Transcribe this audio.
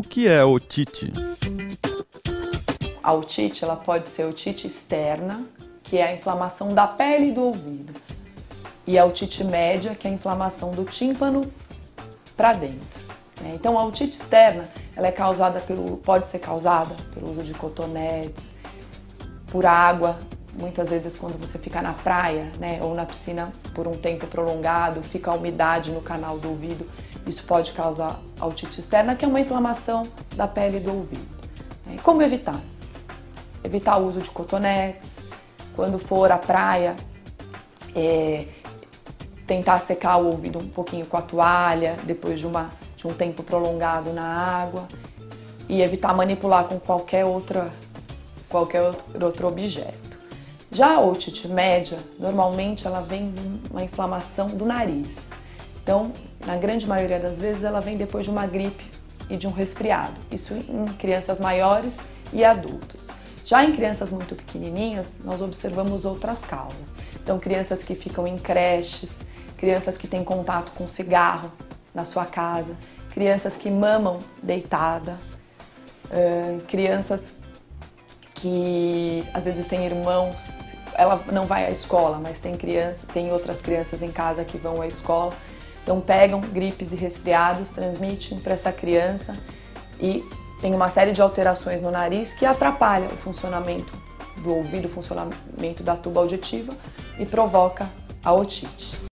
O que é otite? A otite ela pode ser otite externa, que é a inflamação da pele do ouvido, e a otite média, que é a inflamação do tímpano para dentro. Né? Então, a otite externa ela é causada pelo, pode ser causada pelo uso de cotonetes, por água, muitas vezes quando você fica na praia, né, ou na piscina por um tempo prolongado, fica a umidade no canal do ouvido, isso pode causar otite externa, que é uma inflamação da pele do ouvido. Né? Como evitar? Evitar o uso de cotonetes, quando for à praia, é, tentar secar o ouvido um pouquinho com a toalha, depois de, uma, de um tempo prolongado na água, e evitar manipular com qualquer outra qualquer outro objeto. Já a otite média, normalmente ela vem de uma inflamação do nariz. Então, na grande maioria das vezes, ela vem depois de uma gripe e de um resfriado. Isso em crianças maiores e adultos. Já em crianças muito pequenininhas, nós observamos outras causas. Então, crianças que ficam em creches, crianças que têm contato com cigarro na sua casa, crianças que mamam deitada, crianças que às vezes tem irmãos, ela não vai à escola, mas tem criança, tem outras crianças em casa que vão à escola. Então pegam gripes e resfriados, transmitem para essa criança e tem uma série de alterações no nariz que atrapalha o funcionamento do ouvido, o funcionamento da tuba auditiva e provoca a otite.